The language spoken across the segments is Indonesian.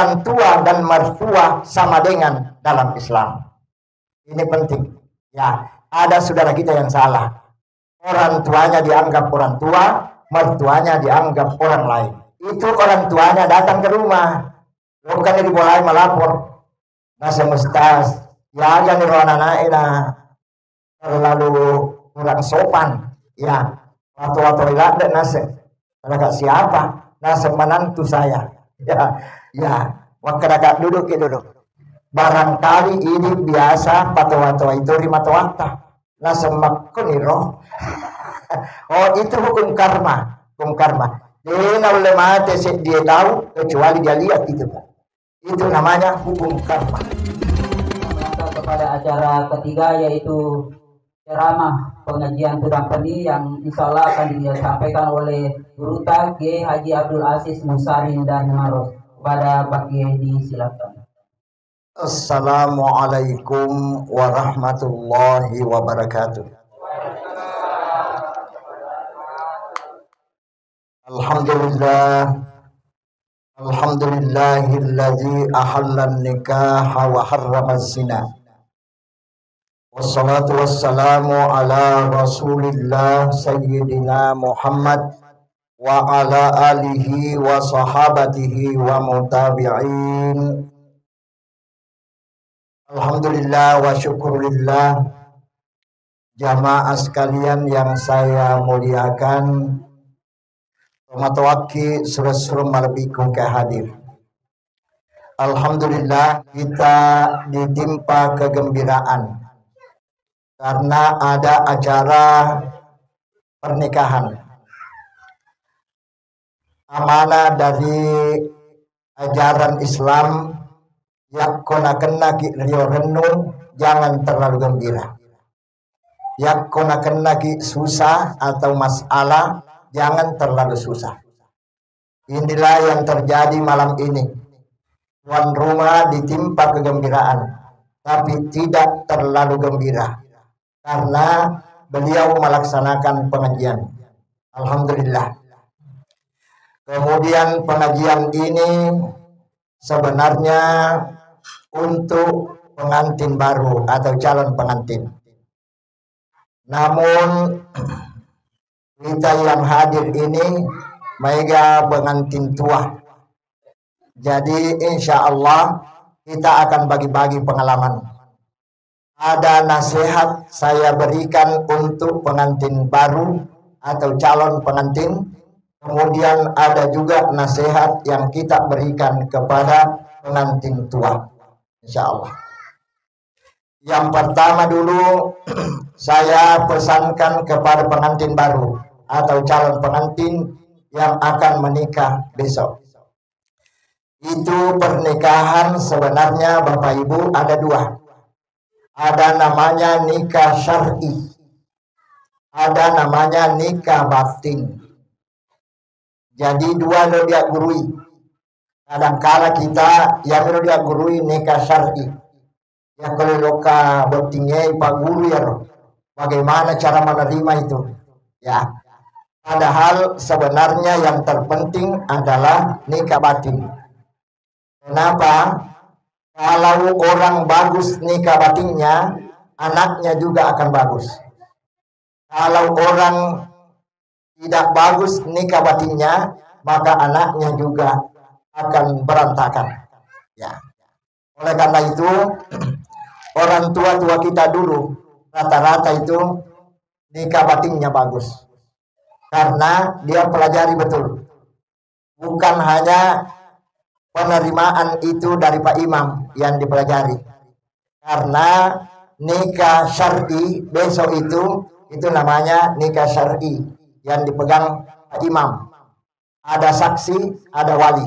orang tua dan mertua sama dengan dalam Islam. Ini penting. Ya, ada saudara kita yang salah. Orang tuanya dianggap orang tua, mertuanya dianggap orang lain. Itu orang tuanya datang ke rumah. Bukan dimulai melapor. Nah semestas, ya jangan rohana naina terlalu kurang sopan. Ya, waktu-waktu ilat dan. Kalau siapa? Nase menantu saya. Ya, ya. Waktu duduk ya duduk. Barangkali ini biasa patwa-patwa itu rima tuanta. Nah semakun roh. oh itu hukum karma. Hukum karma. Dia oleh mati dia tahu kecuali dia lihat itu. Itu namanya hukum karma. Kepada acara ketiga yaitu ceramah pengajian tudang peni yang insya Allah akan disampaikan oleh Guru G. Haji Abdul Aziz Musarin dan Maros. Kepada Pak Yedi silakan. Assalamualaikum warahmatullahi wabarakatuh. Alhamdulillah Alhamdulillahilladzi ahallan nikaha wa harrama zina Wassalatu wassalamu ala rasulillah sayyidina Muhammad wa ala alihi wa sahabatihi wa mutabi'in. Alhamdulillah wa syukurillah. Jamaah sekalian yang saya muliakan Matawaki suruh-suruh malabikum ke hadir Alhamdulillah kita ditimpa kegembiraan karena ada acara pernikahan amanah dari ajaran Islam yakuna kena ki rio renung jangan terlalu gembira. Yakuna kena ki susah atau masalah jangan terlalu susah. Inilah yang terjadi malam ini. Tuan rumah ditimpa kegembiraan tapi tidak terlalu gembira karena beliau melaksanakan pengajian. Alhamdulillah kemudian pengajian ini sebenarnya untuk pengantin baru atau calon pengantin. Namun kita yang hadir ini mega pengantin tua. Jadi insya Allah kita akan bagi-bagi pengalaman. Ada nasihat saya berikan untuk pengantin baru atau calon pengantin. Kemudian ada juga nasihat yang kita berikan kepada pengantin tua. Insya Allah. Yang pertama dulu saya pesankan kepada pengantin baru atau calon pengantin yang akan menikah besok. Itu pernikahan sebenarnya Bapak Ibu ada dua. Ada namanya nikah syar'i. Ada namanya nikah batin. Jadi dua lo dia gurui kadangkala kita yang dia gurui nikah syar'i ya kalau loka botingnya pak guru ya bagaimana cara menerima itu? Ya. Padahal sebenarnya yang terpenting adalah nikah batin. Kenapa? Kalau orang bagus nikah batinnya anaknya juga akan bagus. Kalau orang tidak bagus nikah batinnya maka anaknya juga akan berantakan. Ya. Oleh karena itu, orang tua-tua kita dulu rata-rata itu nikah batinnya bagus. Karena dia pelajari betul. Bukan hanya penerimaan itu dari Pak Imam yang dipelajari. Karena nikah syar'i besok itu itu namanya nikah syar'i yang dipegang Imam. Ada saksi, ada wali.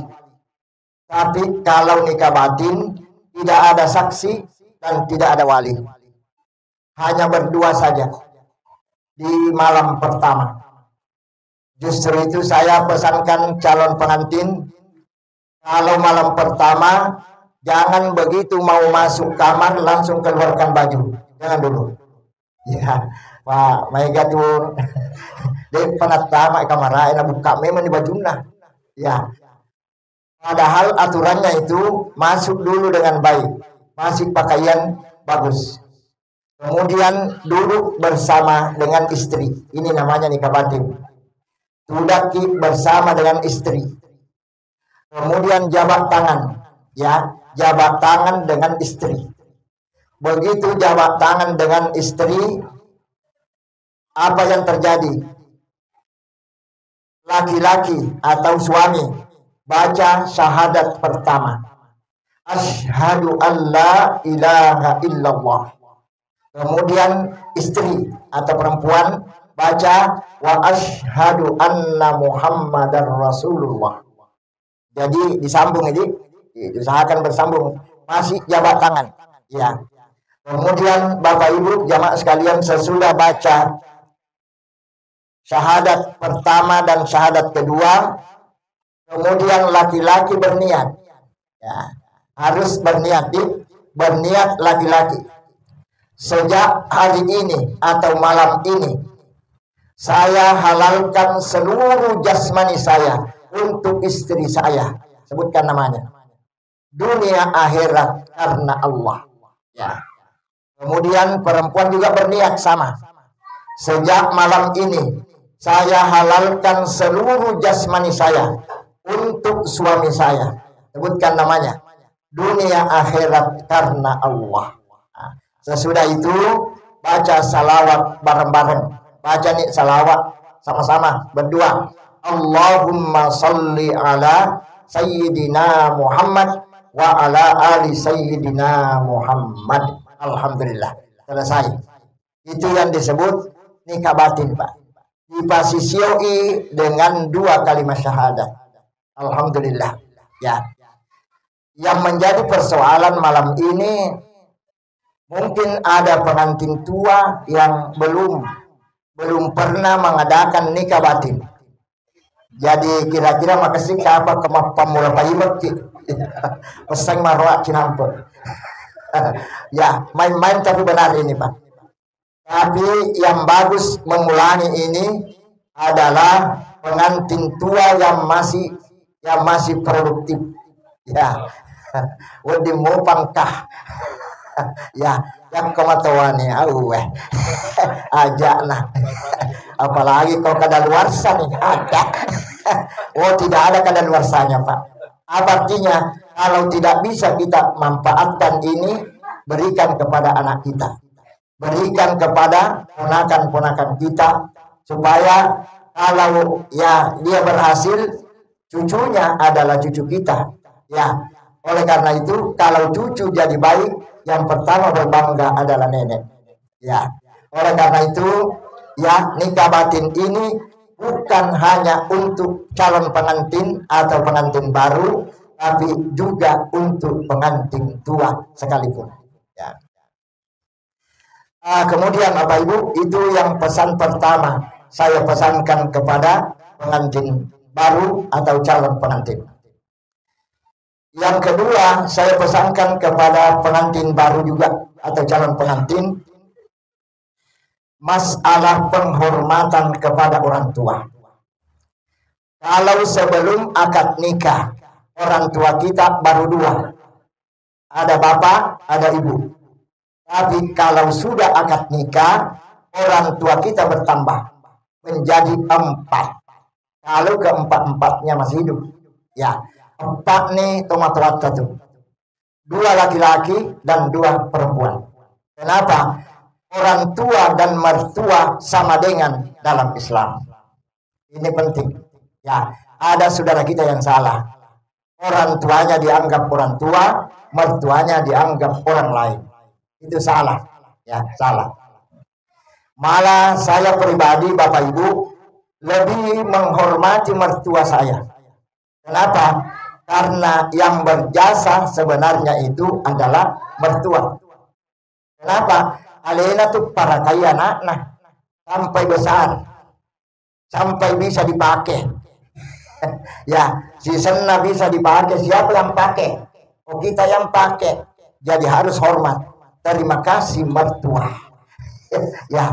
Tapi kalau nikah batin tidak ada saksi dan tidak ada wali. Hanya berdua saja di malam pertama. Justru itu saya pesankan calon pengantin kalau malam pertama jangan begitu mau masuk kamar langsung keluarkan baju. Jangan dulu. Ya, Pak Mega tuh dia penatama kamar buka memang di bajuna. Ya, Padahal aturannya itu masuk dulu dengan baik, masih pakaian bagus. Kemudian duduk bersama dengan istri. Ini namanya nikah batin. Tudaki bersama dengan istri. Kemudian jabat tangan, ya, jabat tangan dengan istri. Begitu jabat tangan dengan istri, apa yang terjadi? Laki-laki atau suami baca syahadat pertama. Ashadu an la ilaha illallah. Kemudian istri atau perempuan baca wa ashadu anna muhammadar rasulullah. Jadi disambung ini, diusahakan bersambung. Masih jabat tangan. Ya. Kemudian Bapak Ibu jamaah sekalian sesudah baca syahadat pertama dan syahadat kedua Kemudian laki-laki berniat. Ya, harus berniat di berniat laki-laki. Sejak hari ini atau malam ini saya halalkan seluruh jasmani saya untuk istri saya. Sebutkan namanya. Dunia akhirat karena Allah. Ya. Kemudian perempuan juga berniat sama. Sejak malam ini saya halalkan seluruh jasmani saya untuk suami saya. Sebutkan namanya. Dunia akhirat karena Allah. Nah, sesudah itu baca salawat bareng-bareng. Baca nih salawat sama-sama berdua. Allahumma salli ala Sayyidina Muhammad wa ala ali Sayyidina Muhammad. Alhamdulillah. Selesai. Itu yang disebut nikah batin, Pak. Dipasisioi dengan dua kalimat syahadat. Alhamdulillah. Ya. Yang menjadi persoalan malam ini mungkin ada pengantin tua yang belum belum pernah mengadakan nikah batin. Jadi kira-kira makasih ke apa ke pamula payimak pesan marwa cinampur. ya, main-main tapi benar ini Pak. Tapi yang bagus mengulangi ini adalah pengantin tua yang masih yang masih produktif. Ya. Wedi mau pangkah ya yang kematawani aweh aja nah. Apalagi kalau kada luar nih ada. Oh tidak ada kada luar pak. Apa artinya kalau tidak bisa kita manfaatkan ini berikan kepada anak kita berikan kepada ponakan-ponakan kita supaya kalau ya dia berhasil cucunya adalah cucu kita. Ya, oleh karena itu kalau cucu jadi baik, yang pertama berbangga adalah nenek. Ya, oleh karena itu ya nikah batin ini bukan hanya untuk calon pengantin atau pengantin baru, tapi juga untuk pengantin tua sekalipun. Ya. Ah, kemudian Bapak Ibu, itu yang pesan pertama saya pesankan kepada pengantin baru atau calon pengantin. Yang kedua, saya pesankan kepada pengantin baru juga atau calon pengantin masalah penghormatan kepada orang tua. Kalau sebelum akad nikah, orang tua kita baru dua. Ada bapak, ada ibu. Tapi kalau sudah akad nikah, orang tua kita bertambah menjadi empat. Kalau keempat-empatnya masih hidup. Ya, empat nih tomat satu. Dua laki-laki dan dua perempuan. Kenapa? Orang tua dan mertua sama dengan dalam Islam. Ini penting. Ya, ada saudara kita yang salah. Orang tuanya dianggap orang tua, mertuanya dianggap orang lain. Itu salah. Ya, salah. Malah saya pribadi Bapak Ibu lebih menghormati mertua saya. Kenapa? Karena yang berjasa sebenarnya itu adalah mertua. Kenapa? Alena tuh para kaya anak nah sampai besar sampai bisa dipakai. ya, si senna bisa dipakai siapa yang pakai? Oh kita yang pakai. Jadi harus hormat. Terima kasih mertua. ya,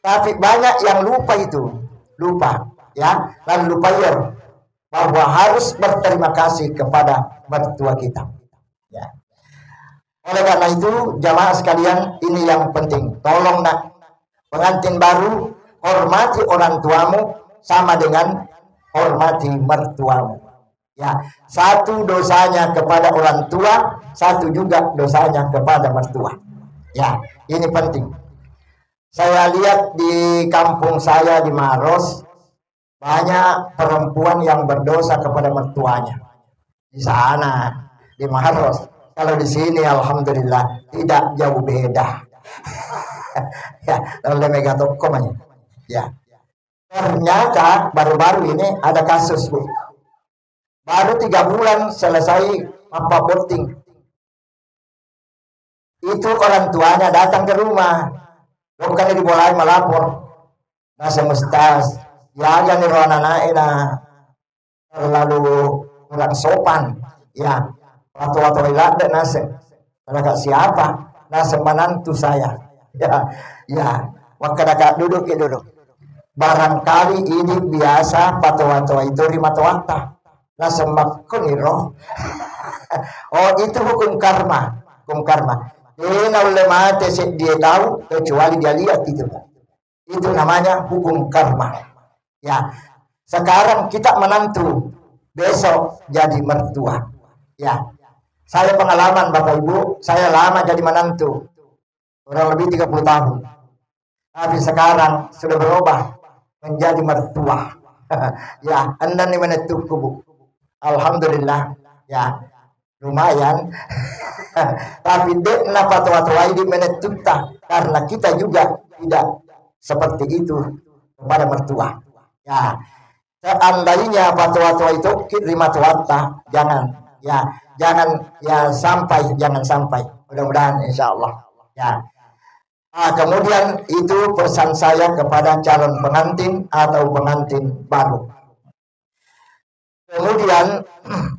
tapi banyak yang lupa itu lupa ya lalu lupa ya bahwa harus berterima kasih kepada mertua kita. Ya. Oleh karena itu, jamaah sekalian, ini yang penting. Tolong nak pengantin baru hormati orang tuamu sama dengan hormati mertuamu. Ya, satu dosanya kepada orang tua, satu juga dosanya kepada mertua. Ya, ini penting. Saya lihat di kampung saya di Maros banyak perempuan yang berdosa kepada mertuanya. Di sana di Maros. Kalau di sini alhamdulillah tidak jauh beda. ya, oleh Megatokom aja. Ya. Ternyata baru-baru ini ada kasus, Bu Baru tiga bulan selesai apa voting. Itu orang tuanya datang ke rumah. Bukan dimulai melapor. Nah semustas. Ya aja nih rohana naena. Terlalu kurang sopan. Ya. Waktu-waktu ilak nase. Karena siapa? Nase menantu saya. Ya. Ya. Waktu duduk ya duduk. Barangkali ini biasa patu-patu itu lima tuanta roh. oh itu hukum karma hukum karma dia oleh mati dia tahu kecuali dia lihat itu. Itu namanya hukum karma. Ya. Sekarang kita menantu besok jadi mertua. Ya. Saya pengalaman Bapak Ibu saya lama jadi menantu. Kurang lebih 30 tahun. Tapi sekarang sudah berubah menjadi mertua. Ya anda nih menetuk kubu Alhamdulillah. Ya lumayan. Tapi dek napa tua-tua ini menetupta karena kita juga tidak seperti itu kepada mertua. Ya seandainya tua-tua itu terima tuata jangan. Ya jangan ya sampai jangan sampai. Mudah-mudahan insya Allah ya. Nah, kemudian itu pesan saya kepada calon pengantin atau pengantin baru. Kemudian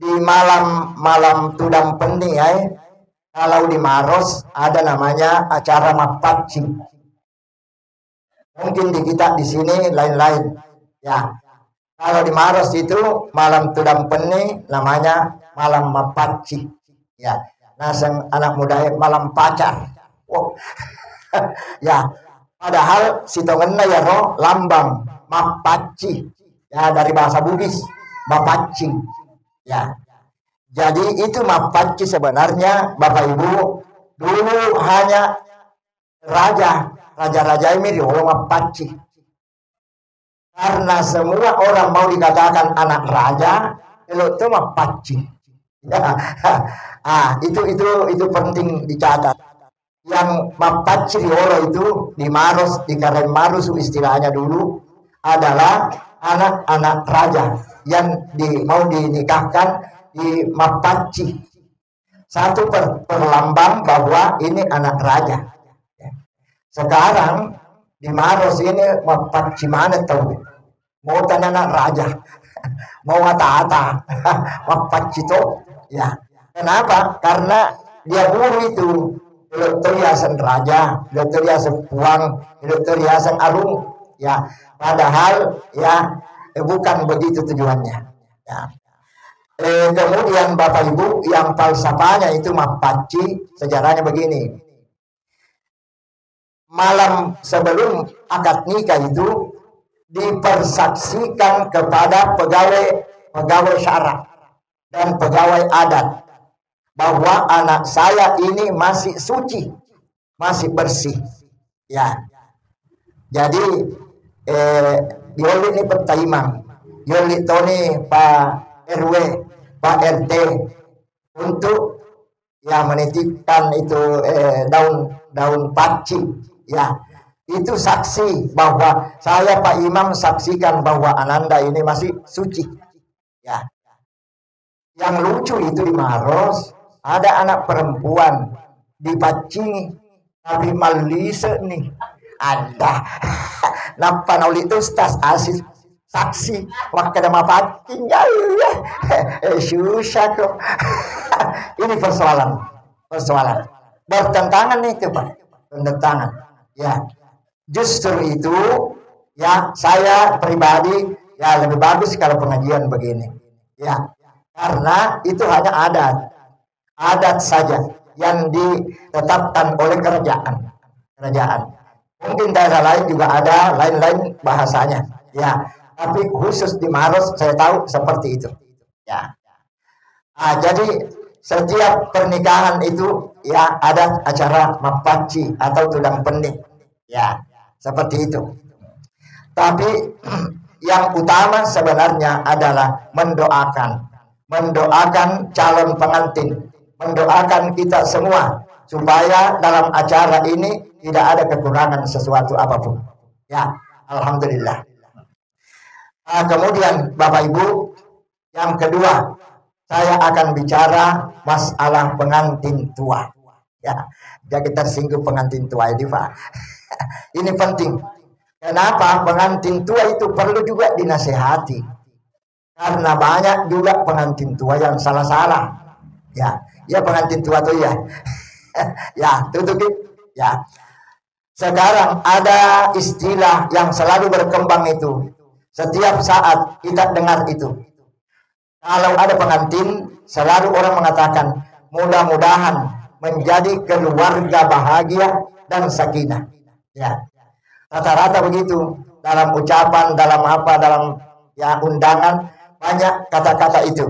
di malam-malam tudang pening ya, kalau di Maros ada namanya acara mapaci. Mungkin di kita di sini lain-lain. Ya, kalau di Maros itu malam tudang pening namanya malam mapaci. Ya, nah anak muda malam pacar. Oh. ya, padahal si tongenna ya roh lambang mapaci. Ya dari bahasa Bugis mapacing. Ya. Jadi itu mapaci sebenarnya Bapak Ibu dulu hanya raja, raja-raja ini diolong mapaci. Karena semua orang mau dikatakan anak raja, itu mapaci. Ya. Ah, itu itu itu penting dicatat. Yang mapaci diolo itu di Maros, di Karen Marus istilahnya dulu adalah anak-anak raja yang di, mau dinikahkan di Mapaci. Satu per, perlambang bahwa ini anak raja. Sekarang di Maros ini Mapaci mana tahu? Mau anak raja, mau ata-ata, Mapaci itu. Ya, kenapa? Karena dia buru itu teriasan raja, teriasan puang, teriasan arung. Ya, padahal ya eh, bukan begitu tujuannya ya. eh, kemudian Bapak Ibu yang falsafahnya itu mapaci sejarahnya begini malam sebelum akad nikah itu dipersaksikan kepada pegawai pegawai syarat dan pegawai adat bahwa anak saya ini masih suci, masih bersih. Ya. Jadi eh, yoli ni pertaimang yoli toni Pak RW Pak RT untuk ya menitipkan itu eh, daun daun paci ya itu saksi bahwa saya Pak Imam saksikan bahwa Ananda ini masih suci. Ya. Yang lucu itu di Maros ada anak perempuan dipacing tapi malise nih ada Napa nauli itu stas asis saksi waktu ada mapating ya eh, susah kok ini persoalan. Persoalan. Bertentangan itu pak. Bertentangan. Ya. Justru itu ya saya pribadi Ya lebih bagus kalau pengajian begini. Ya, karena itu hanya adat. Adat saja yang ditetapkan oleh kerajaan. Kerajaan. Mungkin daerah lain juga ada lain-lain bahasanya. Ya, tapi khusus di Maros saya tahu seperti itu. Ya. Nah, jadi setiap pernikahan itu ya ada acara mapaci atau tudang penik. Ya, seperti itu. Tapi yang utama sebenarnya adalah mendoakan. Mendoakan calon pengantin. Mendoakan kita semua. Supaya dalam acara ini tidak ada kekurangan sesuatu apa pun. Ya, Alhamdulillah. Nah, kemudian Bapak Ibu, yang kedua, saya akan bicara masalah pengantin tua. Ya, jadi tersinggung pengantin tua ini Pak. ini penting. Kenapa pengantin tua itu perlu juga dinasehati? Karena banyak juga pengantin tua yang salah-salah. Ya, ya pengantin tua tuh ya. ya, tutup ya. Sekarang ada istilah yang selalu berkembang itu. Setiap saat kita dengar itu. Kalau ada pengantin, selalu orang mengatakan, mudah-mudahan menjadi keluarga bahagia dan sakinah. Ya, Rata-rata begitu dalam ucapan, dalam apa, dalam ya undangan banyak kata-kata itu.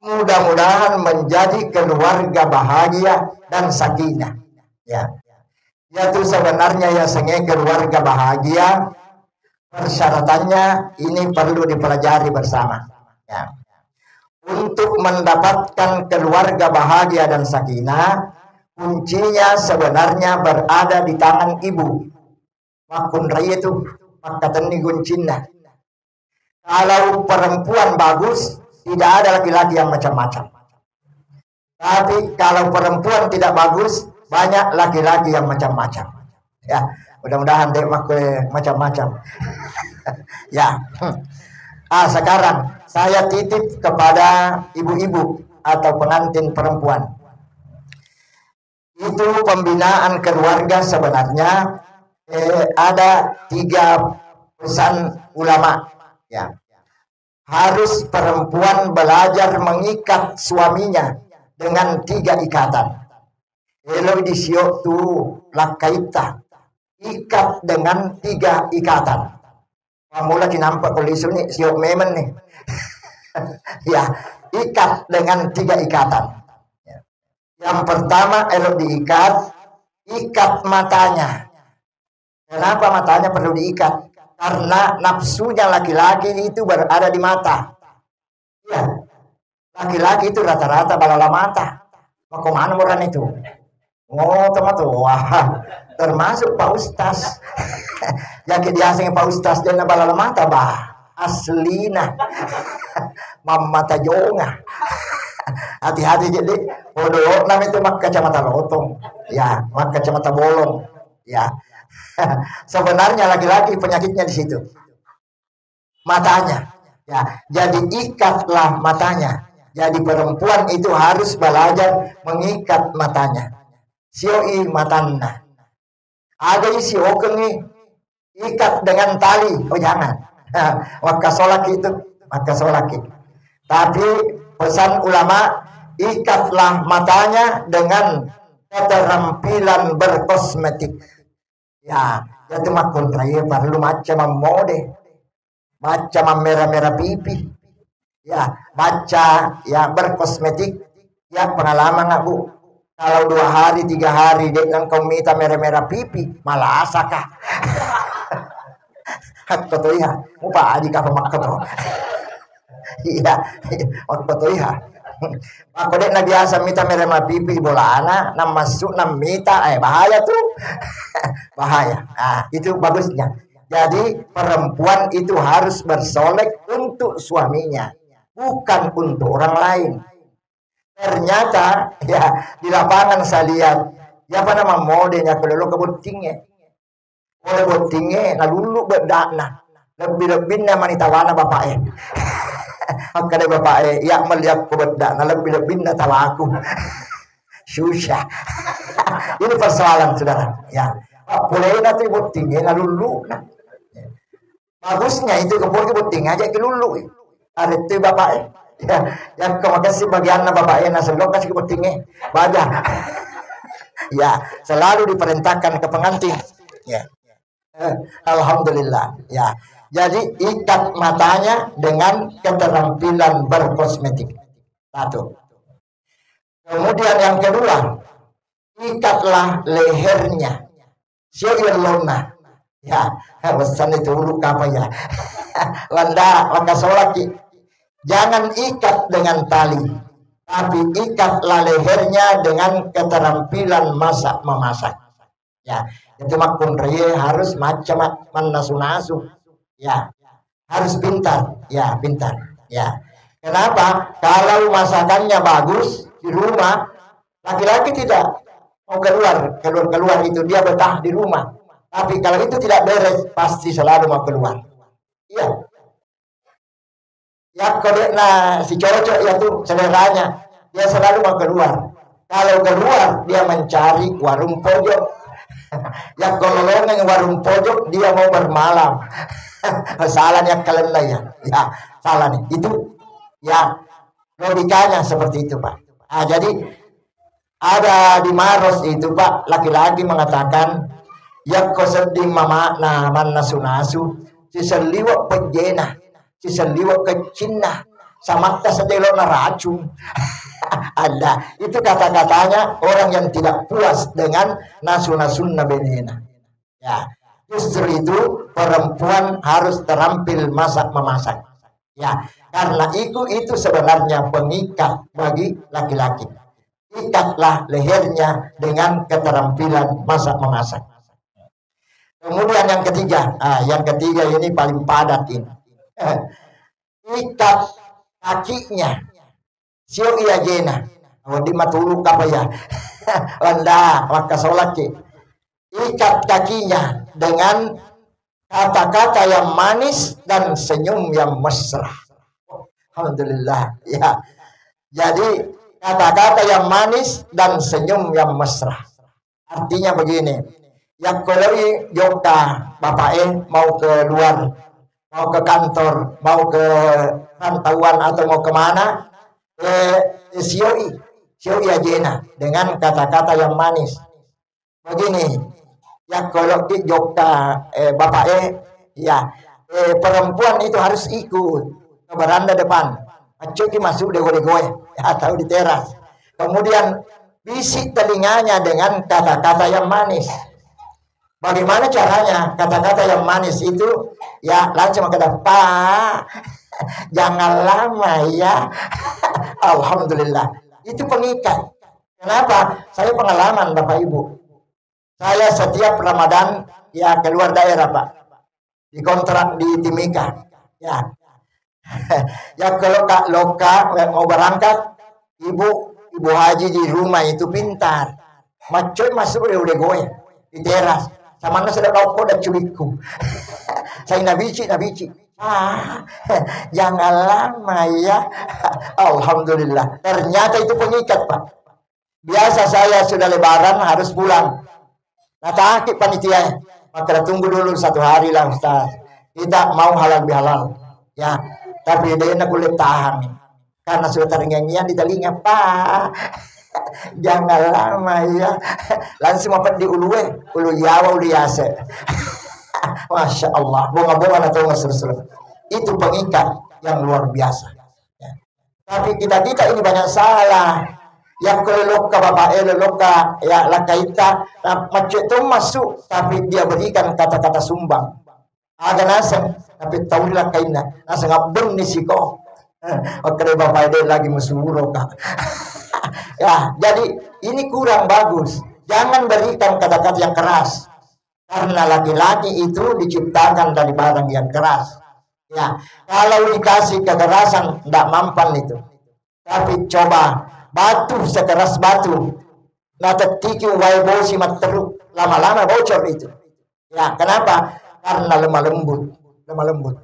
Mudah-mudahan menjadi keluarga bahagia dan sakinah. Ya. Yaitu sebenarnya ya sengit keluarga bahagia persyaratannya ini perlu dipelajari bersama. Ya. Untuk mendapatkan keluarga bahagia dan sakinah, kuncinya sebenarnya berada di tangan ibu makun raya itu makatan ni guncina kalau perempuan bagus tidak ada laki-laki yang macam-macam. Tapi kalau perempuan tidak bagus banyak laki-laki yang macam-macam. Ya mudah-mudahan dek macam-macam. Ya. Ah sekarang saya titip kepada ibu-ibu atau pengantin perempuan. Itu pembinaan keluarga sebenarnya eh, ada tiga pesan ulama. Ya harus perempuan belajar mengikat suaminya dengan tiga ikatan. Elo di siok tu lakaita ikat dengan tiga ikatan. Kamu lagi nampak polisi nih siok memen nih ya ikat dengan tiga ikatan. Ya. yang pertama elok diikat ikat matanya. Kenapa matanya perlu diikat? Karena nafsunya laki-laki itu berada di mata. Ya, laki-laki itu rata-rata balala mata. Mau ke mana orang itu? Oh, teman tuh, wah, termasuk Pak Ustaz. Yang asing Pak Ustaz dia balala mata, bah. Aslina. Mamata jonga. Hati-hati jadi bodoh namanya itu mak kacamata lotong. Ya, mak kacamata bolong. Ya, Sebenarnya laki-laki penyakitnya di situ. Matanya. Ya, jadi ikatlah matanya. Jadi perempuan itu harus belajar mengikat matanya. Sioi matana. Ada isi okengi ikat dengan tali. Oh jangan. Maka solaki itu. Maka solaki. Tapi pesan ulama ikatlah matanya dengan keterampilan berkosmetik Ya, ya itu mah kontraya perlu macam mode. Macam merah-merah pipi. Ya, baca ya berkosmetik. Ya pengalaman bu? Kalau dua hari, tiga hari dek nang kau minta merah-merah pipi, malah asakah? Hak ya, mupa aji kah pemak Iya, tuh ya. Ako din na biasa mita mere mapipi bola na na masuk na mita eh bahaya tuh. bahaya. Nah, itu bagusnya. Jadi perempuan itu harus bersolek untuk suaminya, bukan untuk orang lain. Ternyata ya di lapangan saya lihat ya apa nama modenya kalau kebutingnya. Oleh butingnya, nah dulu berdana lebih-lebih wanita wana bapaknya. Kada bapak eh ya kubeda na lebih-lebih na tawa aku. Susah. Ini persoalan saudara. Ya. Boleh nanti buktinya na lulu na. bagusnya itu kebun kebuting aja ke lulu ada itu bapak eh. ya yang kau kasih bagian bapak ya nasi lo kasih kebutingnya baca ya selalu diperintahkan ke pengantin ya eh, Alhamdulillah ya jadi ikat matanya dengan keterampilan berkosmetik satu kemudian yang kedua ikatlah lehernya Syair lona. Ya, pesan itu dulu apa ya? Landa, maka solaki. Jangan ikat dengan tali, tapi ikatlah lehernya dengan keterampilan masak memasak. Ya, itu makun harus macam mana sunasu. Ya, harus pintar. Ya, pintar. Ya. Kenapa? Kalau masakannya bagus di rumah, laki-laki tidak mau keluar, keluar-keluar itu dia betah di rumah. Tapi kalau itu tidak beres, pasti selalu mau keluar. Iya. Ya kode nah si cocok ya tuh seleranya, dia selalu mau keluar. Kalau keluar dia mencari warung pojok. ya kalau warung pojok dia mau bermalam. Salahnya lah ya. Ya, salah nih. Itu ya logikanya seperti itu, Pak. Ah, jadi ada di Maros itu Pak laki-laki mengatakan ya sedih mama na mana sunasu sisaliwa pejena sisaliwa kecina sama sedelo na racun ada itu kata-katanya orang yang tidak puas dengan nasu-nasun nabenena ya justru itu perempuan harus terampil masak memasak ya karena itu itu sebenarnya pengikat bagi laki-laki ikatlah lehernya dengan keterampilan masak memasak. Kemudian yang ketiga, ah, yang ketiga ini paling padat ini. Ikat kakinya. Sio iya jena. Oh, di matuluk apa ya? Landa, maka sholat Ikat kakinya dengan kata-kata yang manis dan senyum yang mesra. Alhamdulillah. Ya. Jadi kata-kata yang manis dan senyum yang mesra. Artinya begini, yang kalau Jogja Bapak E mau ke luar, mau ke kantor, mau ke rantauan atau mau ke mana, eh, sioi, sioi ajena dengan kata-kata yang manis. Begini, yang kalau di Jogja eh, Bapak E, ya eh, perempuan itu harus ikut ke beranda depan Acuki masuk gue atau di teras. Kemudian bisik telinganya dengan kata-kata yang manis. Bagaimana caranya? Kata-kata yang manis itu ya langsung ke depan. Jangan lama ya. Alhamdulillah. Itu pengikat. Kenapa? Saya pengalaman Bapak Ibu. Saya setiap Ramadan ya keluar daerah Pak. Di kontrak di Timika. Ya, ya kalau Kak Loka mau berangkat, ibu ibu haji di rumah itu pintar. Macoy masuk udah udah gue di teras. Sama nasi ada loko dan cubiku. Saya nabici nabici. Ah, jangan lama ya. Alhamdulillah. Ternyata itu pengikat pak. Biasa saya sudah lebaran harus pulang. Nah takut panitia. Maka tunggu dulu satu hari lah Ustaz. Kita mau halal bihalal. Ya, tapi dia nak kulit tahan karena sudah ternyanyian di telinga pak jangan lama ya langsung apa di uluwe ulu yawa ulu yase masya Allah bunga-bunga atau ngeser itu pengikat yang luar biasa ya. tapi kita kita ini banyak salah yang loka bapak eh loka ya lakaita nah, macet itu masuk tapi dia berikan kata-kata sumbang. Ada nasa tapi tahu lah kaina nasa ngabun ni siko oke bapak ide lagi mesuro kak. Ya jadi ini kurang bagus. Jangan berikan kata-kata yang keras. Karena laki-laki itu diciptakan dari barang yang keras. Ya kalau dikasih kekerasan tidak mampan itu. Tapi coba batu sekeras batu. Nah tetiki wai bosi teruk. Lama-lama bocor itu. Ya kenapa? Karena lemah lembut. Lemah lembut.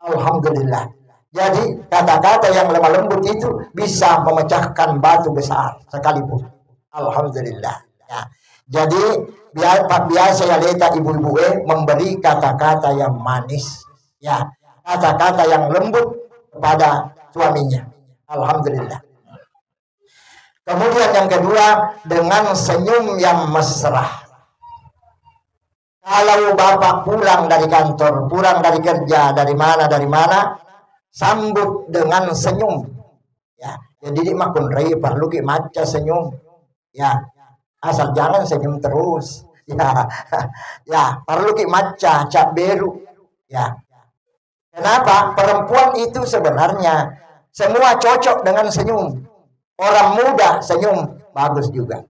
Alhamdulillah. Jadi kata-kata yang lemah lembut itu bisa memecahkan batu besar sekalipun. Alhamdulillah. Ya. jadi biasa ya lihat ibu-ibu eh memberi kata-kata yang manis. Ya, kata-kata yang lembut kepada suaminya. Alhamdulillah. Kemudian yang kedua dengan senyum yang mesra. Kalau bapak pulang dari kantor, pulang dari kerja, dari mana, dari mana, sambut dengan senyum. Ya, jadi di makun rei perlu maca senyum. Ya, asal jangan senyum terus. Ya, ya perlu ki maca cap beru. Ya, kenapa perempuan itu sebenarnya semua cocok dengan senyum. Orang muda senyum bagus juga.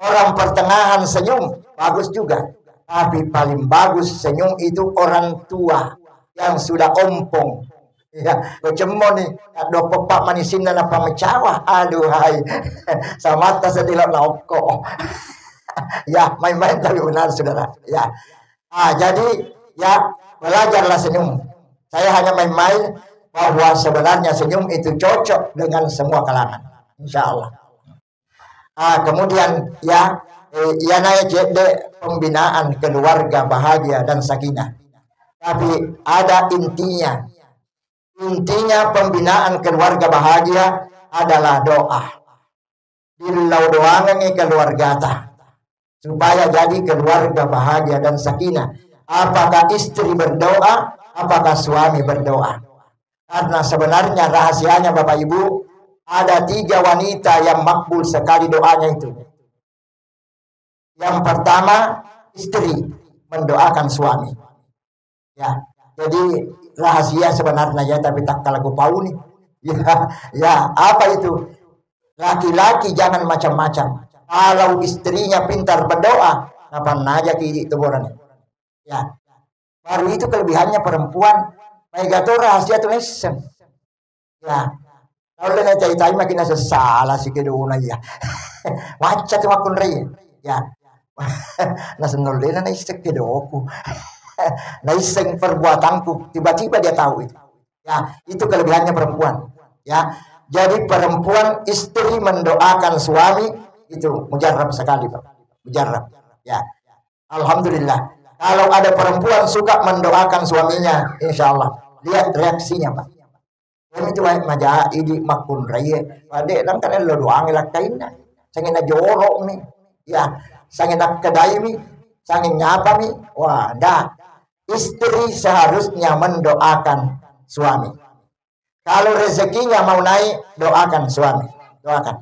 Orang pertengahan senyum bagus juga. Tapi paling bagus senyum itu orang tua yang sudah ompong. Ya, kecemo nih, ada pepak manisin dan apa mecawa. Aduh, hai. Sama tas sedilok laoko. ya, main-main tapi benar, saudara. Ya. Ah, jadi, ya, belajarlah senyum. Saya hanya main-main bahwa sebenarnya senyum itu cocok dengan semua kalangan. Insya Allah. Ah, kemudian, ya, eh, ya naik pembinaan keluarga bahagia dan sakinah. Tapi ada intinya, Intinya pembinaan keluarga bahagia adalah doa. Dilau doangan keluarga ta. Supaya jadi keluarga bahagia dan sakinah. Apakah istri berdoa, apakah suami berdoa. Karena sebenarnya rahasianya Bapak Ibu, ada tiga wanita yang makbul sekali doanya itu. Yang pertama, istri mendoakan suami. Ya, jadi rahasia sebenarnya ya tapi tak kalah pau nih ya ya apa itu? Laki-laki jangan macam-macam. Kalau istrinya pintar berdoa apa naja ki itu ya baru itu kelebihannya perempuan. Megato rahasia tuh ya kalau dia cai makin nasa salah sih kedua ya macam tuh makun ya. Nasa nolena na istek kedoku naiseng perbuatanku. Tiba-tiba dia tahu itu. Ya itu kelebihannya perempuan. Ya. Jadi perempuan istri mendoakan suami itu mujarab sekali pak. Mujarab. Ya. Alhamdulillah. Kalau ada perempuan suka mendoakan suaminya insya Allah. Lihat reaksinya pak ini itu baik maja idi makun raya pada dan kan lo doang lah kainnya sangin jorok nih ya sangin kedai mi sangin nyapa mi wah dah istri seharusnya mendoakan suami. Kalau rezekinya mau naik, doakan suami. Doakan.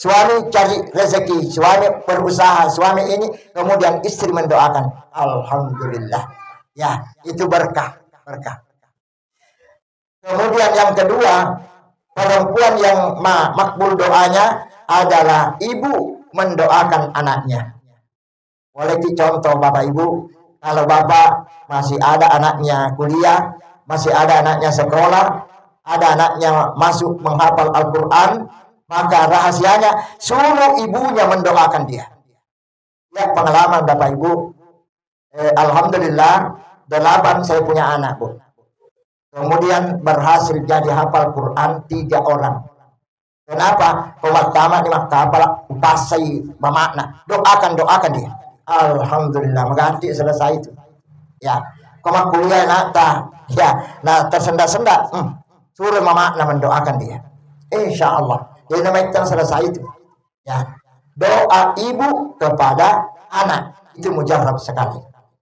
Suami cari rezeki, suami berusaha, suami ini kemudian istri mendoakan. Alhamdulillah. Ya, itu berkah, berkah. Kemudian yang kedua, perempuan yang makbul doanya adalah ibu mendoakan anaknya. Boleh dicontoh Bapak Ibu, kalau Bapak masih ada anaknya kuliah, masih ada anaknya sekolah, ada anaknya masuk menghafal Al-Quran, maka rahasianya suruh ibunya mendoakan dia. Ya pengalaman Bapak Ibu, eh, Alhamdulillah delapan saya punya anak Bu. Kemudian berhasil jadi hafal Quran tiga orang. Kenapa? Pertama di maktabal upasai bermakna. Doakan doakan dia. Alhamdulillah mengganti selesai itu ya koma kuliah nata ya nah tersendat-sendat hmm. suruh nah mendoakan dia insya Allah jadi namanya selesai itu ya doa ibu kepada anak itu mujarab sekali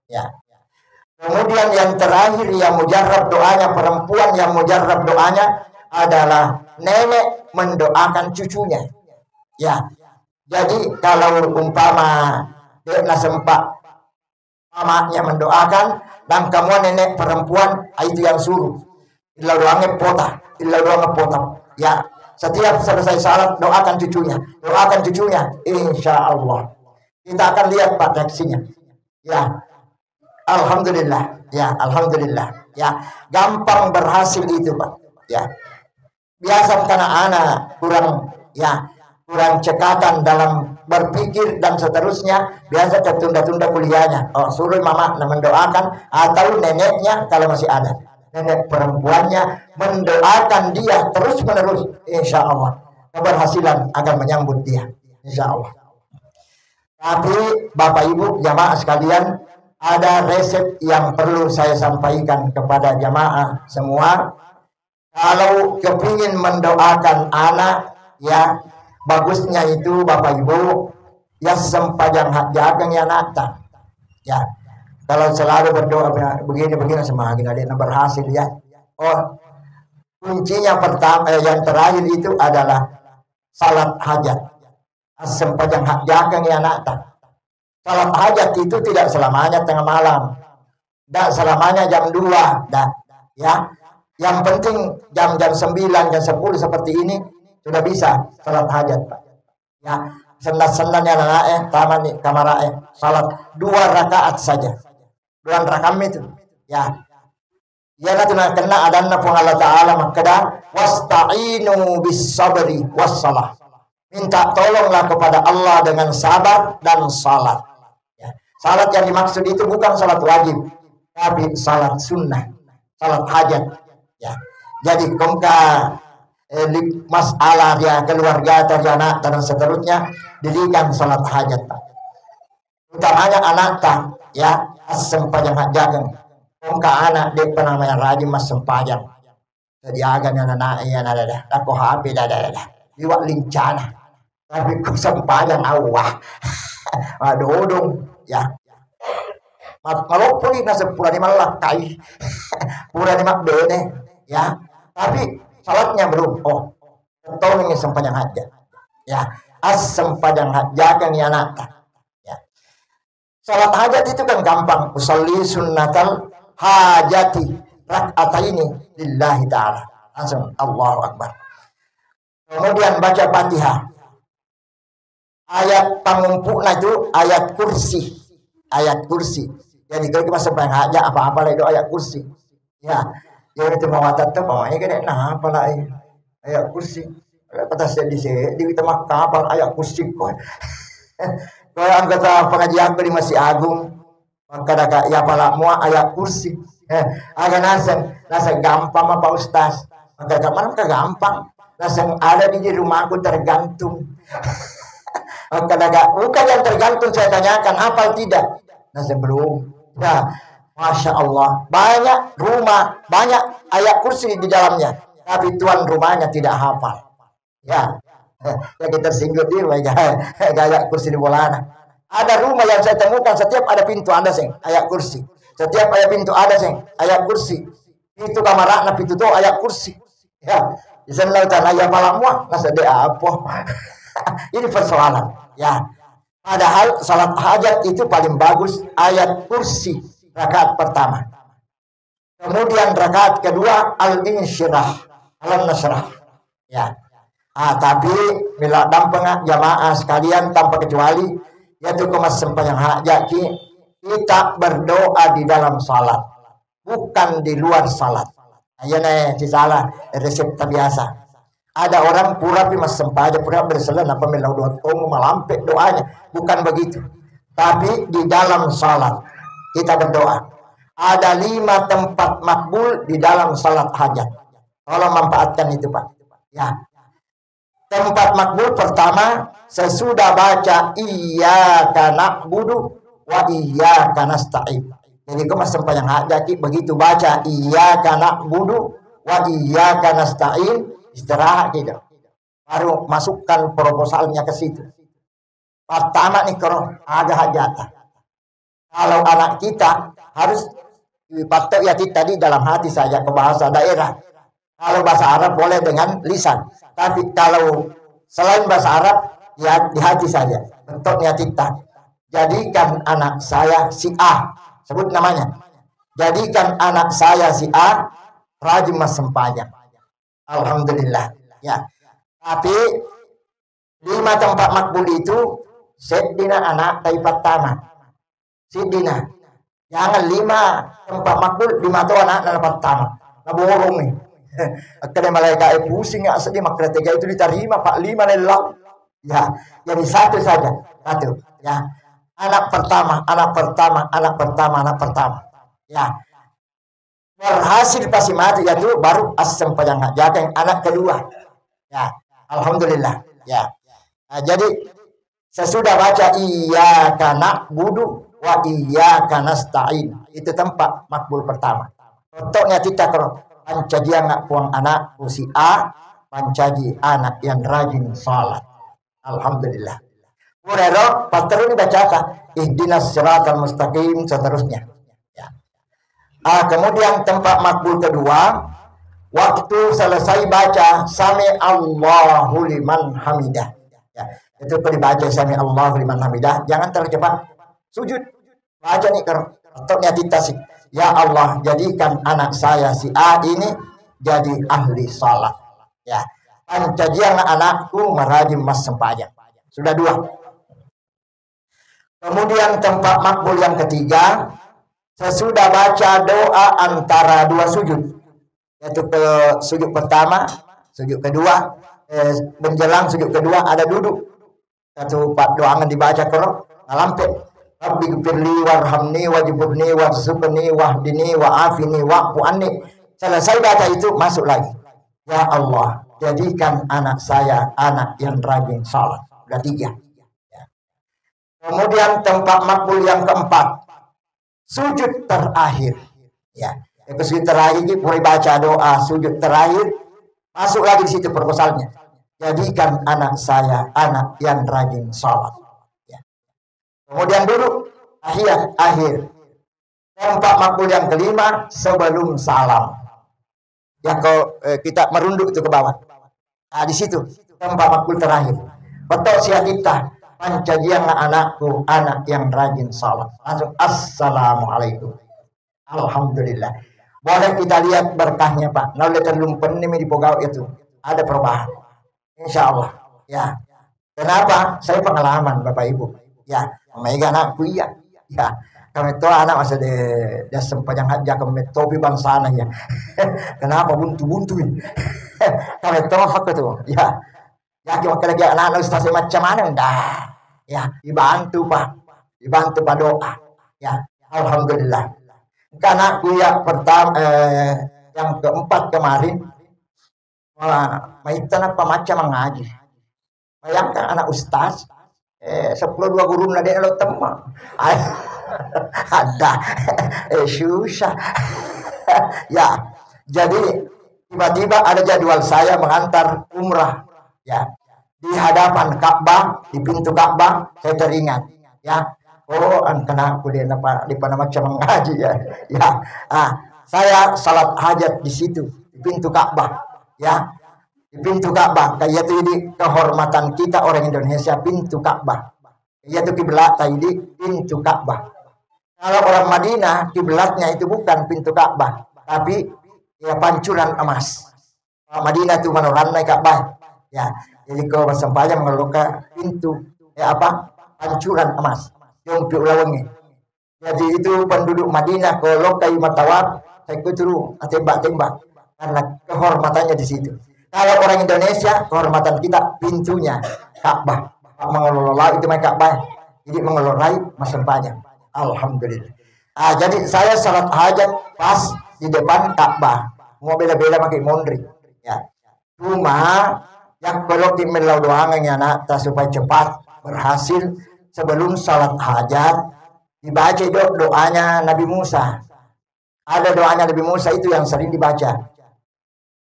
ya kemudian yang terakhir yang mujarab doanya perempuan yang mujarab doanya adalah nenek mendoakan cucunya. Ya jadi kalau umpama dia sempat mamanya mendoakan dan kamu nenek perempuan ah, itu yang suruh. Illa doangnya pota illa doangnya pota ya setiap selesai salat doakan cucunya doakan cucunya insya Allah. Kita akan lihat pak reaksinya ya Alhamdulillah. Ya Alhamdulillah. Ya gampang berhasil itu pak. Ya. Biasa karena anak kurang ya kurang cekatan dalam berpikir dan seterusnya biasa tertunda-tunda kuliahnya. Oh suruh mama mendoakan atau neneknya kalau masih ada. Nenek perempuannya mendoakan dia terus menerus insya Allah keberhasilan akan menyambut dia insya Allah tapi bapak ibu jamaah sekalian ada resep yang perlu saya sampaikan kepada jamaah semua. Kalau kepingin mendoakan anak, ya bagusnya itu Bapak Ibu ya sempajang hak jagang ya nata. Ya, kalau selalu berdoa begini begini semakin ada berhasil ya. Oh, kuncinya pertama eh, yang terakhir itu adalah salat hajat. Sempajang hak jagang ya nata. Salat hajat itu tidak selamanya tengah malam. Tidak selamanya jam 2. Dah, ya. Yang penting jam-jam 9, jam 10 seperti ini sudah bisa salat hajat, Pak. Ya, sendat-sendatnya anak eh, taman nih kamar eh, salat dua rakaat saja. Dua rakaat itu. Ya. Ya nanti nak kena adanna pun Allah Ta'ala makada wasta'inu bis sabri wassalah. Minta tolonglah kepada Allah dengan sabar dan salat. Salat yang dimaksud itu bukan salat wajib, tapi salat sunnah, salat hajat. Ya. Jadi kongka eh, masalah dia keluarga terjana dan seterusnya dirikan salat hajat. Utamanya anak tak, ya sempajang jagang. Kongka anak dia namanya rajin mas sempajang. Jadi agan yang anak ya nada dah, aku hapi dah dah dah. Iwak lincana, tapi ku sempajang awah. Aduh dong ya Malopoli na sepura di malakai, pura di makbene, ya. Tapi salatnya belum. Oh, tahu ini sempajang haja, ya. As sempajang haja kan ya nata, ya. Salat hajat itu kan gampang. Usalli sunnatal hajati ini lillahi ta'ala. Langsung Allahu Akbar. Kemudian baca Fatihah ayat pengumpulnya itu ayat kursi ayat kursi. Jadi kalau kita sampai aja apa-apa lah itu ayat kursi. Ya yang itu mau watat tuh mau ini nah apa lah ayat kursi. Kata saya di sini di kita mah kapal ayat kursi kok kalau anggota pengajian beri masih agung. Maka ada ya pala mua ayat kursi. Eh, agak nasen nasen gampang apa ustaz. Maka mana gampang. Nasen ada di rumahku tergantung Kadaga, bukan yang tergantung saya tanyakan hafal tidak. Nah sebelum, ya, masya Allah, banyak rumah, banyak ayat kursi di dalamnya, tapi tuan rumahnya tidak hafal. Ya, ya kita tersinggung di rumah ayat kursi di bolana. Ada rumah yang saya temukan setiap ada pintu ada sing ayat kursi. Setiap ayat pintu ada sing ayat kursi. Itu kamar anak pintu tuh ayat kursi. Ya, di sana ayat malam muah, nasa de apa? Ini persoalan. Ya. Padahal salat hajat itu paling bagus ayat kursi rakaat pertama. Kemudian rakaat kedua al-insyirah, al-nasrah. Ya. Ah, tapi bila dampeng jamaah sekalian tanpa kecuali yaitu kemas yang hajat kita berdoa di dalam salat bukan di luar salat. Ayo nih, salah resep biasa. Ada orang pura pi mas sempaja pura berselan apa melau doa tunggu malampe doanya. Bukan begitu. Tapi di dalam salat kita berdoa. Ada lima tempat makbul di dalam salat hajat. Tolong manfaatkan itu Pak. Ya. Tempat makbul pertama sesudah baca iya karena budu wa iya karena nasta'in. Jadi kau mas yang hajat begitu baca iya karena budu wa iya karena nasta'in istirahat tidak baru masukkan proposalnya ke situ. Pertama nih kalau ada hajatan. Kalau anak kita harus dipatok ya kita di dalam hati saja ke bahasa daerah. Kalau bahasa Arab boleh dengan lisan. Tapi kalau selain bahasa Arab ya di hati saja. Bentuknya kita. Jadikan anak saya si A. Sebut namanya. Jadikan anak saya si A rajin mas sempajang Alhamdulillah. Ya. Tapi lima tempat makbul itu sedina anak dari pertama. Sedina. Jangan lima tempat makbul lima tu anak dari pertama. Nah borong nih. Akhirnya malaikat pusing ya sedih makna tiga itu diterima pak lima lelang. Ya, jadi satu saja. Satu. Ya. Anak pertama, anak pertama, anak pertama, anak pertama. Ya, berhasil pasti mati ya tuh baru asam jaga yang anak kedua ya alhamdulillah ya nah, jadi sesudah baca iya karena budu wa iyyaka nasta'in. Itu tempat makbul pertama. Contohnya kita kalau pancaji anak puang anak usi A, pancaji anak yang rajin salat. Alhamdulillah. Murero, pastor ini baca ihdinas siratal mustaqim seterusnya. Ah, kemudian tempat makbul kedua, waktu selesai baca sami Allahu liman hamidah. Ya. Itu perlu baca sami Allahu liman hamidah, jangan cepat. Sujud. Baca nih kertoknya kita sih. Ya Allah, jadikan anak saya si A ini jadi ahli salat. Ya. Pancajian anakku merajim mas sempajak. Sudah dua. Kemudian tempat makbul yang ketiga, sesudah baca doa antara dua sujud, yaitu ke sujud pertama, sujud kedua, eh, menjelang sujud kedua ada duduk. Satu doangan dibaca kalau ngalampet. Rabbi gfirli warhamni wajibubni warzuqni wahdini wa'afini wa'fu. Selesai baca itu masuk lagi. Ya Allah, jadikan anak saya anak yang rajin salat. Sudah tiga. Kemudian tempat makbul yang keempat, sujud terakhir. Ya, itu sujud terakhir ini boleh baca doa sujud terakhir, masuk lagi di situ proposalnya. Jadikan anak saya anak yang rajin sholat. Ya. Kemudian dulu akhir akhir tempat makbul yang kelima sebelum salam. Yang kau eh, kita merunduk itu ke bawah. Nah, di situ tempat makbul terakhir. Betul siap kita pancajianlah anakku anak yang rajin salat langsung assalamualaikum. Alhamdulillah. Boleh kita lihat berkahnya pak? Nolak terlumpen ini di pogau itu. Ada perubahan. Insya Allah. Ya. Kenapa? Saya pengalaman bapak ibu. Ya. Mega anakku iya. Ya. Kami tua anak masa de de sempajang haja kami topi bangsa ya. Kenapa buntu buntuin kami tua fakta tuh ya Ya kira lagi anak-anak ustaz macam mana dah. Ya, dibantu Pak. Dibantu Pak doa. Ya, alhamdulillah. Karena kuliah pertama eh, yang keempat kemarin malah maitan apa macam mengaji. Bayangkan anak ustaz eh, sepuluh dua guru nade lo teman. Ada eh susah. ya, jadi tiba-tiba ada jadwal saya mengantar umrah ya di hadapan Ka'bah di pintu Ka'bah saya teringat ya. Oh kena aku di mana macam mengaji ya. Ya. Ah saya salat hajat di situ di pintu Ka'bah ya. Di pintu Ka'bah kayak itu ini kehormatan kita orang Indonesia pintu Ka'bah. Kayak itu kiblat tadi pintu Ka'bah. Kalau orang Madinah kiblatnya itu bukan pintu Ka'bah tapi ya pancuran emas. Madinah itu naik Ka'bah ya jadi kau bersempaya mengeluka pintu ya apa pancuran emas yang ulawangi jadi itu penduduk Madinah kalau kayu matawat saya kuturu tembak-tembak karena kehormatannya di situ. Kalau orang Indonesia kehormatan kita pintunya Ka'bah. Mengelola itu mereka Ka'bah. Jadi mengelola mas sempanya Alhamdulillah. Ah, jadi saya salat hajat pas di depan Ka'bah. Mau beda-beda pakai mondri. Ya. Cuma yang perlu timelau doang yang anak supaya cepat berhasil sebelum salat hajat dibaca do doanya Nabi Musa. Ada doanya Nabi Musa itu yang sering dibaca.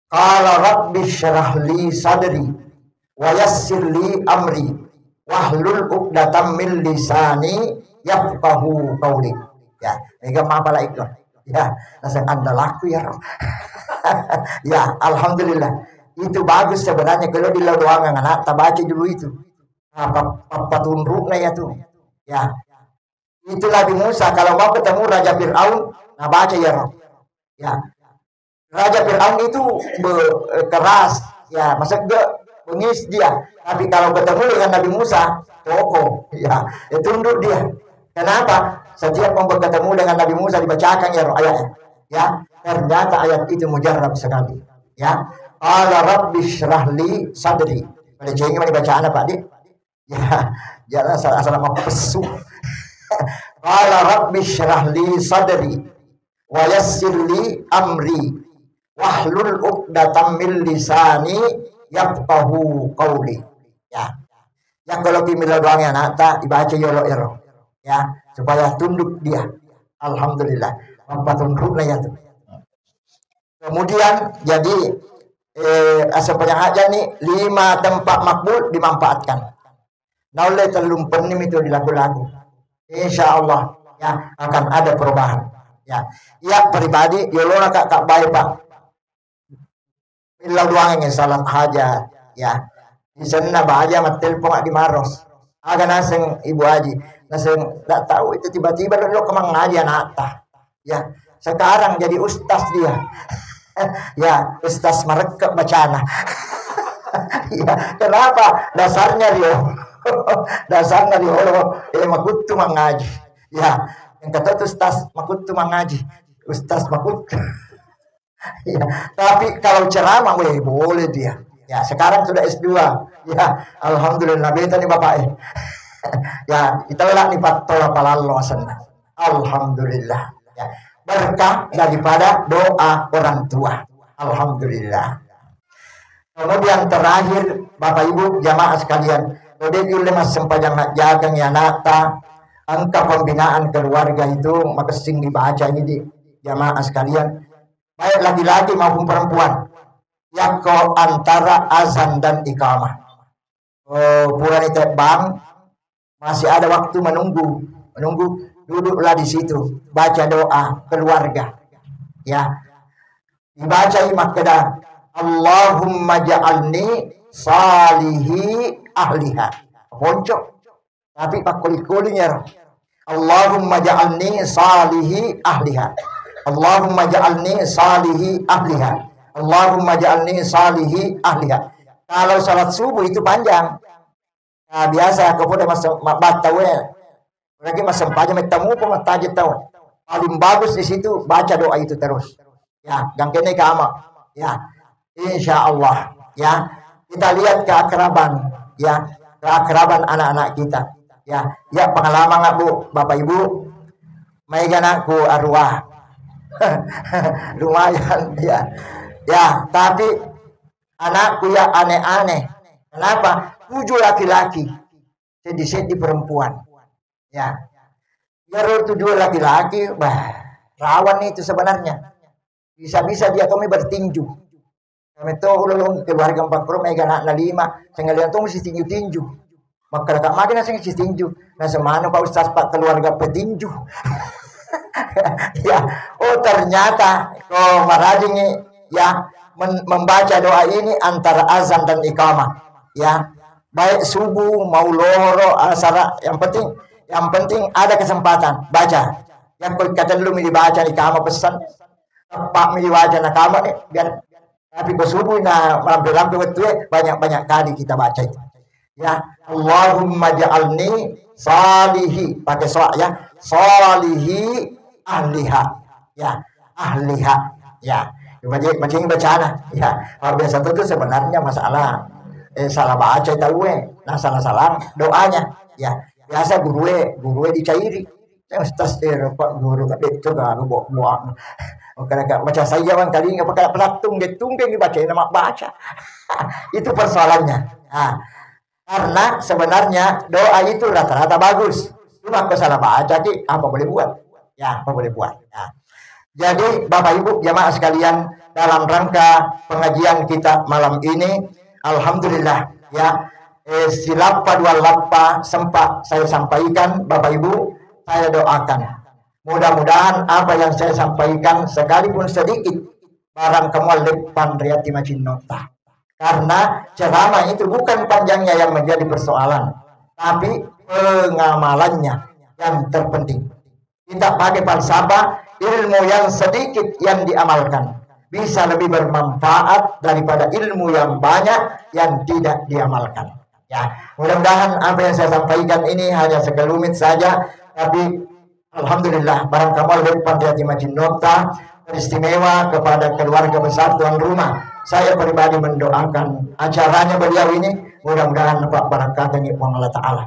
Kalau Rabbi syarah li sadri wa yassir li amri wahlul uqdatam min lisani yafqahu qawli. Ya mega apa itu ya nasa anda laku ya ya alhamdulillah itu bagus sebenarnya. Kalau di doang anak tak baca dulu itu. Apa apa tunruknya ya tuh ya. Itu Nabi Musa. Kalau mau ketemu Raja Fir'aun nah baca ya roh ya. Raja Fir'aun itu eh, keras. Ya masa dia bengis dia. Tapi kalau ketemu dengan Nabi Musa toko. Ya, ya tunduk dia. Kenapa? Setiap mau ketemu dengan Nabi Musa dibacakan ya ayatnya ya ternyata ayat itu mujarab sekali. Ya Ala rabbi syrahli sadri. Pada jengi mana bacaan apa dik? Ya, jangan asal-asal mau pesu. Ala rabbi syrahli sadri. Wa yassirli amri. Wahlul uqdatam min lisani yafqahu qawli. Ya. Yang kalau kimila doang ya nata dibaca yolo ero. Ya, supaya tunduk dia. Alhamdulillah. Apa tunduknya ya tuh. Kemudian jadi eh, asal aja nih lima tempat makbul dimanfaatkan. Nah oleh telum penim itu dilaku-laku. Insya Allah ya akan ada perubahan. Ya, ya pribadi yolona kak kak baik pak. Bila doang yang salam hajat ya. Di sana bahagia mat telepon di maros. Aga naseng ibu haji, naseng tak tahu itu tiba-tiba lo kemang ngaji anak Ya, sekarang jadi ustaz dia. Ya ustaz mereka bacana ya kenapa? Dasarnya Rio dasarnya Rio eh makutu mengaji ya yang kata itu ustaz makutu mengaji ustaz makutu. Ya tapi kalau ceramah boleh boleh dia. Ya sekarang sudah S2 ya alhamdulillah beta nih bapak eh. Ya kita lah nih patola palalo alhamdulillah. Ya berkah daripada doa orang tua. Alhamdulillah. Kemudian terakhir Bapak Ibu jamaah sekalian, kemudian lemas sempajang nak jagang ya nata, angka pembinaan keluarga itu maka sing dibaca ini di jamaah sekalian, baik laki-laki maupun perempuan, yang kau antara azan dan ikamah. Oh, bulan itu bang, masih ada waktu menunggu, menunggu duduklah di situ. Baca doa keluarga. Ya. Dibaca makada Allahumma ja'alni salihi ahliha. Poncok tapi pak kuli ya Allahumma ja'alni salihi ahliha. Allahumma ja'alni salihi ahliha. Allahumma ja'alni salihi ahliha. Kalau salat subuh itu panjang. Nah, biasa kepada masa batawe lagi mas sempatnya metamu pemataja tahu. Paling bagus di situ baca doa itu terus. Ya, gang kene kama. Ya, insya Allah. Ya, kita lihat keakraban. Ya, keakraban anak-anak kita. Ya, ya pengalaman nggak bu, bapak ibu. Maigan aku arwah. Lumayan ya. Ya, tapi anakku ya aneh-aneh. Kenapa? Tujuh laki-laki. Sedih-sedih perempuan. Ya. Biar itu dua laki-laki, bah, rawan itu sebenarnya. Bisa-bisa dia kami bertinju. Kami tahu lalu keluarga empat puluh mega anak lima, sengaja tuh mesti tinju-tinju. Maka kakak makin nasi mesti tinju. Nah semana Pak Ustaz Pak keluarga petinju. ya, oh ternyata kau marajingi ya membaca doa ini antara azan dan ikamah. Ya, baik subuh mau loro asara yang penting yang penting ada kesempatan baca. Yang kata dulu dibaca di kamar pesan. Pak milih wajah nak kamar nih biar tapi ke subuh na malam lampu betul ya, banyak-banyak kali kita baca itu. Ya, Allahumma ja'alni salihi pakai soal ya. Salihi ahliha. Ya, ahliha. Ya. Baca baca ini bacaan ya. Kalau biasa itu sebenarnya masalah eh, salah baca tahu eh. Nah, salah salah doanya ya biasa guru guru dicairi yang stas er pak guru kat itu kan buat buat kadang macam saya kan kali nggak pakai pelatung dia tunggu dibaca nama baca itu persoalannya nah, karena sebenarnya doa itu rata-rata bagus cuma aku salah baca ki apa boleh buat ya apa boleh buat ya. jadi bapak ibu jamaah sekalian dalam rangka pengajian kita malam ini alhamdulillah ya eh, silapa dua lapa sempat saya sampaikan Bapak Ibu saya doakan. Mudah-mudahan apa yang saya sampaikan sekalipun sedikit barang kemual pandriati nota. Karena ceramah itu bukan panjangnya yang menjadi persoalan tapi pengamalannya yang terpenting. Kita pakai falsafah ilmu yang sedikit yang diamalkan. Bisa lebih bermanfaat daripada ilmu yang banyak yang tidak diamalkan Ya, mudah-mudahan apa yang saya sampaikan ini hanya sekelumit saja, tapi Alhamdulillah barang kamal dari Pandiati Majin Nota teristimewa kepada keluarga besar tuan rumah. Saya pribadi mendoakan acaranya beliau ini mudah-mudahan Pak barakatnya Allah Ta'ala.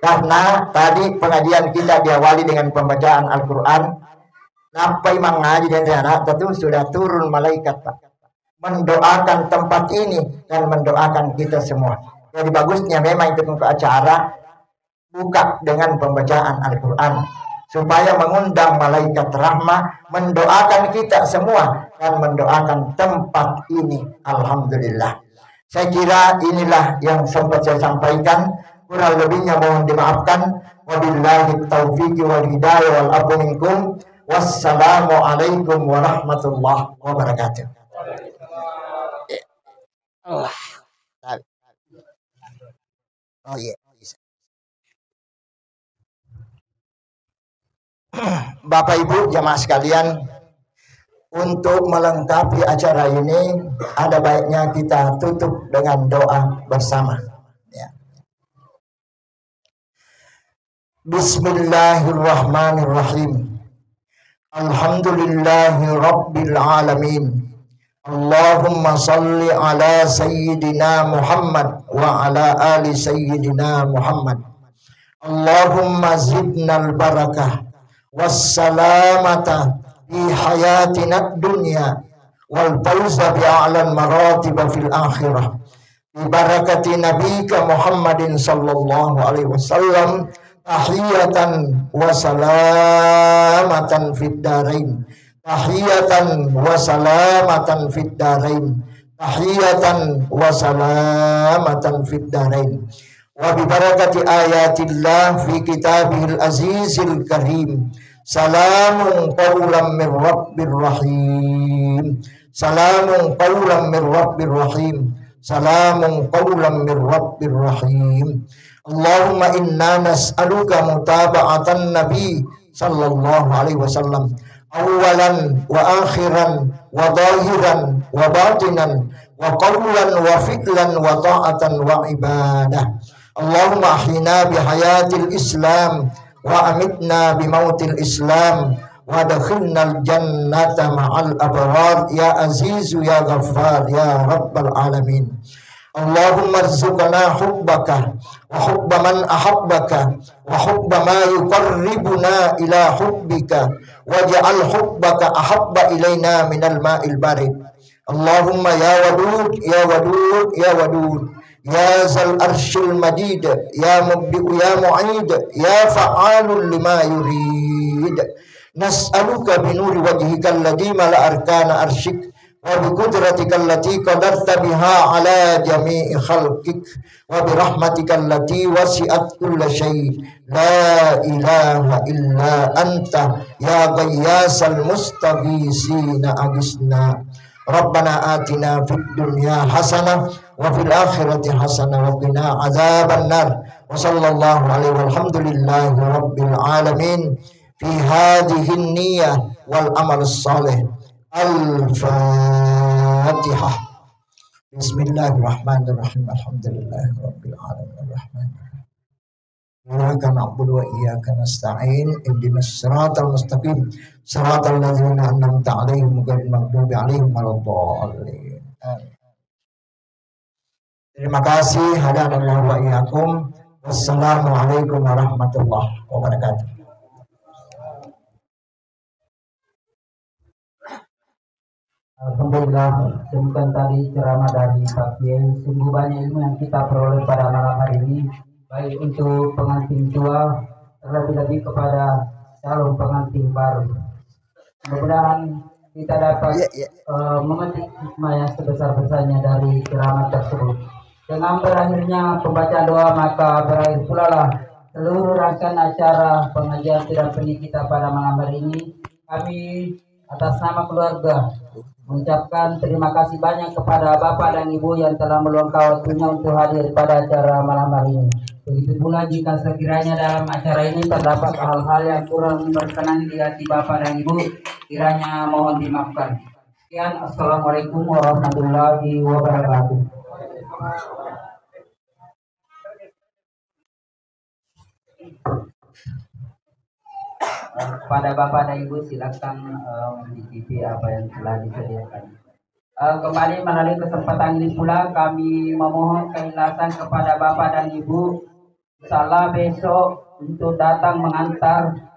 Karena tadi pengajian kita diawali dengan pembacaan Al-Quran. Napa imam ngaji dan anak tentu sudah turun malaikat Pak. Mendoakan tempat ini dan mendoakan kita semua. Jadi bagusnya memang itu untuk acara buka dengan pembacaan Al-Quran. Supaya mengundang malaikat rahmah mendoakan kita semua dan mendoakan tempat ini. Alhamdulillah. Saya kira inilah yang sempat saya sampaikan. Kurang lebihnya mohon dimaafkan. Wabillahi taufiq wal hidayah wal afu minkum. Wassalamualaikum warahmatullahi wabarakatuh. Allah Oh iya. Bapak Ibu jamaah sekalian untuk melengkapi acara ini ada baiknya kita tutup dengan doa bersama ya. Bismillahirrahmanirrahim Alhamdulillahi Rabbil Alamin Allahumma salli ala sayyidina Muhammad wa ala ali sayyidina Muhammad. Allahumma zidna al-barakah wassalamata fi hayatina dunya wal fawza bi a'la maratiba fil akhirah. Bi barakati nabika Muhammadin sallallahu alaihi wasallam tahiyatan wa salamatan fid darain tahiyatan wa salamatan fid darain. Tahiyatan wa salamatan fid darain. Wa bi barakati ayatillah fi kitabihil azizil karim. Salamun qawlan mir rabbir rahim. Salamun qawlan mir rabbir rahim. Salamun qawlan mir rabbir rahim. Allahumma inna nas'aluka mutaba'atan nabi sallallahu alaihi wasallam. أولا وآخرا وظاهرا وباطنا وقولا وفعلا وطاعة وعبادة. اللهم أحينا بحياة الإسلام وأمتنا بموت الإسلام وأدخلنا الجنة مع الأبرار. يا عزيز يا غفار يا رب العالمين. اللهم ارزقنا حبك وحب من أحبك وحب ما يقربنا إلى حبك واجعل حبك أحب إلينا من الماء البارد. اللهم يا ودود يا ودود يا ودود يا ذا الأرش المديد يا مبدئ يا معيد يا فعال لما يريد. نسألك بنور وجهك الذي ملأ أركان أرشك وبقدرتك التي قدرت بها على جميع خلقك وبرحمتك التي وسعت كل شيء لا إله إلا أنت يا غياس المستغيثين أغثنا ربنا آتنا في الدنيا حسنة وفي الآخرة حسنة وقنا عذاب النار وصلى الله عليه والحمد لله رب العالمين في هذه النية والأمل الصالح Al-Fatihah. Bismillahirrahmanirrahim. Alhamdulillah rabbil alamin arrahman Iyyaka na'budu wa iyyaka nasta'in. Ibdinas siratal mustaqim. Siratal ladzina an'amta 'alaihim ghairil maghdubi 'alaihim waladdallin. Terima kasih hadanallahu wa. Wassalamualaikum warahmatullahi wabarakatuh. Alhamdulillah, demikian tadi ceramah dari Pak Kiai. Sungguh banyak ilmu yang kita peroleh pada malam hari ini, baik untuk pengantin tua, terlebih-lebih kepada calon pengantin baru. Mudah-mudahan kita dapat yeah, yeah. Uh, memetik hikmah yang sebesar-besarnya dari ceramah tersebut. Dengan berakhirnya pembacaan doa maka berakhir pula lah seluruh rangkaian acara pengajian tidak pening kita pada malam hari ini. Kami atas nama keluarga mengucapkan terima kasih banyak kepada Bapak dan Ibu yang telah meluangkan waktunya untuk hadir pada acara malam hari ini. Begitu pula jika sekiranya dalam acara ini terdapat hal-hal yang kurang berkenan di hati Bapak dan Ibu, kiranya mohon dimaafkan. Sekian, Assalamualaikum warahmatullahi wabarakatuh. Pada Bapak dan Ibu silakan uh, apa yang telah disediakan. Uh, kembali melalui kesempatan ini pula kami memohon keikhlasan kepada Bapak dan Ibu salah besok untuk datang mengantar